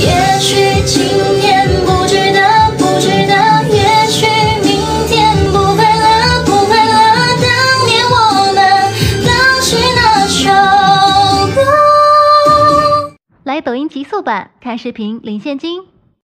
也许今天不值得不值得也许明天不快乐不快乐当年我们当时那首歌。来抖音极速版看视频领现金。